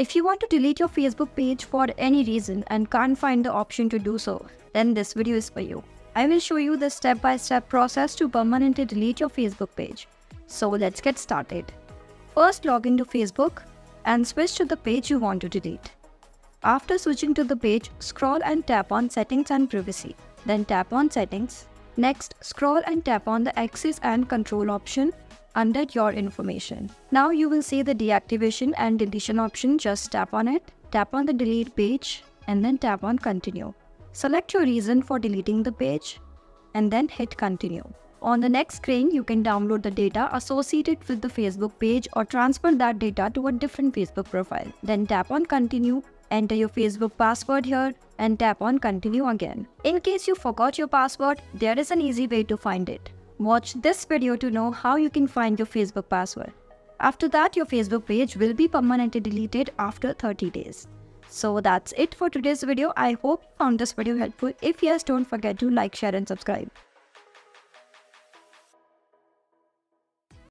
If you want to delete your Facebook page for any reason and can't find the option to do so, then this video is for you. I will show you the step-by-step process to permanently delete your Facebook page. So let's get started. First log into Facebook and switch to the page you want to delete. After switching to the page, scroll and tap on Settings and Privacy. Then tap on Settings. Next, scroll and tap on the Access and Control option under Your Information. Now you will see the deactivation and deletion option. Just tap on it. Tap on the Delete page and then tap on Continue. Select your reason for deleting the page and then hit Continue. On the next screen, you can download the data associated with the Facebook page or transfer that data to a different Facebook profile. Then tap on Continue, enter your Facebook password here and tap on Continue again. In case you forgot your password, there is an easy way to find it. Watch this video to know how you can find your Facebook password. After that, your Facebook page will be permanently deleted after 30 days. So that's it for today's video. I hope you found this video helpful. If yes, don't forget to like, share and subscribe.